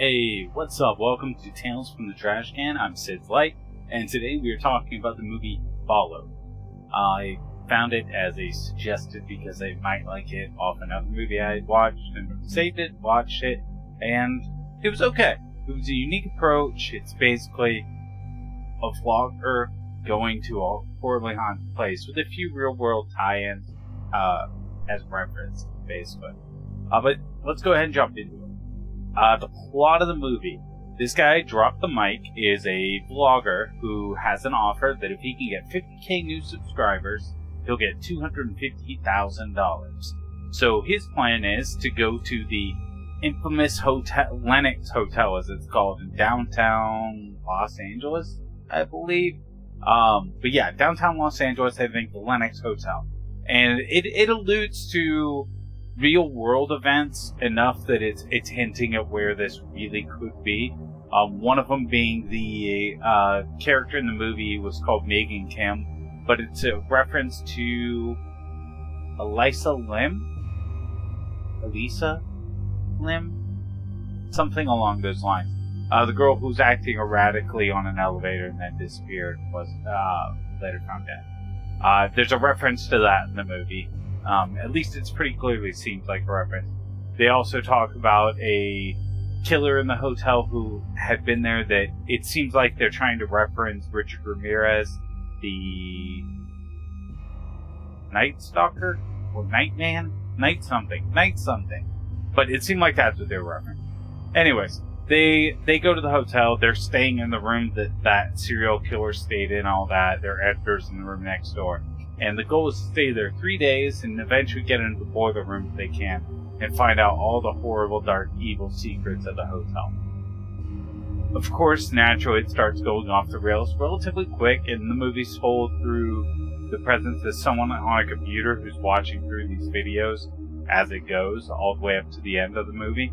Hey, what's up? Welcome to Tales from the Trash Can. I'm Sid Light, and today we are talking about the movie Followed. I found it as a suggested because I might like it off another movie I had watched and saved it, watched it, and it was okay. It was a unique approach. It's basically a vlogger going to a horribly haunted place with a few real world tie-ins uh, as reference, basically. Uh, but let's go ahead and jump into it. Uh, the plot of the movie. This guy, Drop the Mic, is a vlogger who has an offer that if he can get 50k new subscribers, he'll get $250,000. So his plan is to go to the infamous hotel, Lenox Hotel, as it's called, in downtown Los Angeles, I believe. Um, but yeah, downtown Los Angeles, I think the Lenox Hotel. And it, it alludes to real world events enough that it's it's hinting at where this really could be. Um, one of them being the uh, character in the movie was called Megan Kim, but it's a reference to Elisa Lam, Elisa Lam, something along those lines. Uh, the girl who's acting erratically on an elevator and then disappeared was uh, later found dead. Uh, there's a reference to that in the movie. Um, at least it's pretty clearly seems like a reference. They also talk about a killer in the hotel who had been there that it seems like they're trying to reference Richard Ramirez, the Night Stalker or Nightman, Night something, Night something. But it seemed like that's what they were referencing. Anyways, they they go to the hotel. They're staying in the room that that serial killer stayed in. All that. Their editors in the room next door. And the goal is to stay there three days and eventually get into the boiler room if they can and find out all the horrible, dark, evil secrets of the hotel. Of course, naturally, it starts going off the rails relatively quick, and the movie's told through the presence of someone on a computer who's watching through these videos as it goes, all the way up to the end of the movie.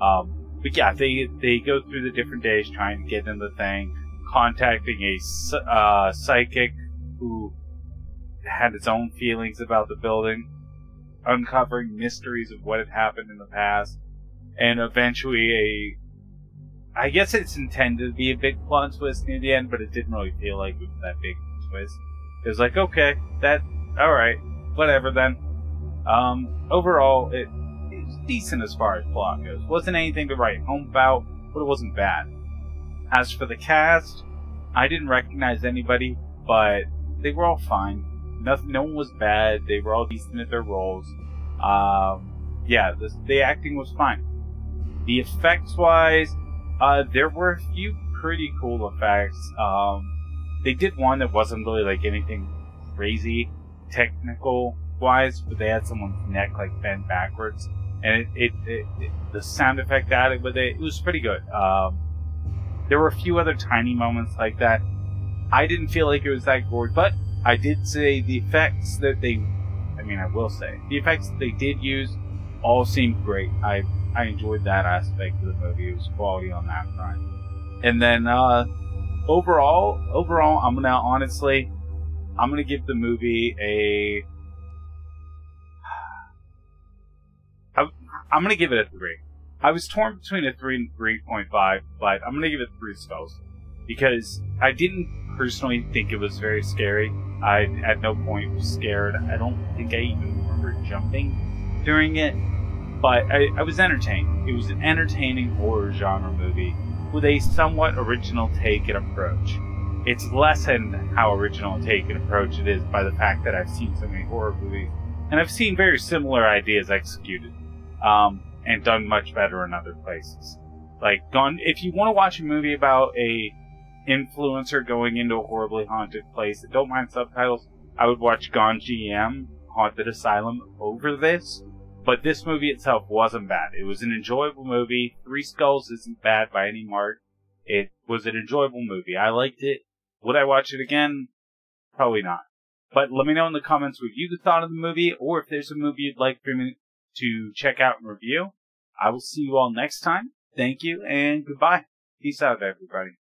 Um, but yeah, they they go through the different days trying to get in the thing, contacting a uh, psychic who had its own feelings about the building, uncovering mysteries of what had happened in the past, and eventually a. I guess it's intended to be a big plot twist near the end, but it didn't really feel like it was that big twist. It was like, okay, that, alright, whatever then. Um, overall, it, it was decent as far as plot goes. Wasn't anything to write home about, but it wasn't bad. As for the cast, I didn't recognize anybody, but they were all fine nothing, no one was bad. They were all decent at their roles. Um, yeah, the, the acting was fine. The effects wise, uh, there were a few pretty cool effects. Um, they did one that wasn't really like anything crazy technical wise, but they had someone's neck like bent backwards, and it, it, it, it the sound effect added with it, it was pretty good. Um, there were a few other tiny moments like that. I didn't feel like it was that gory, but I did say the effects that they, I mean, I will say the effects that they did use all seemed great. I I enjoyed that aspect of the movie. It was quality on that front. And then uh, overall, overall, I'm gonna honestly, I'm gonna give the movie a. I'm gonna give it a three. I was torn between a three and three point five, but I'm gonna give it three skulls because I didn't personally think it was very scary. I at no point was scared. I don't think I even remember jumping during it, but I, I was entertained. It was an entertaining horror genre movie with a somewhat original take and approach. It's lessened how original take and approach it is by the fact that I've seen so many horror movies, and I've seen very similar ideas executed, um, and done much better in other places. Like, gone. If you want to watch a movie about a influencer going into a horribly haunted place don't mind subtitles, I would watch Gonjiam, Haunted Asylum, over this. But this movie itself wasn't bad. It was an enjoyable movie. Three Skulls isn't bad by any mark. It was an enjoyable movie. I liked it. Would I watch it again? Probably not. But let me know in the comments what you thought of the movie, or if there's a movie you'd like for me to check out and review. I will see you all next time. Thank you, and goodbye. Peace out, everybody.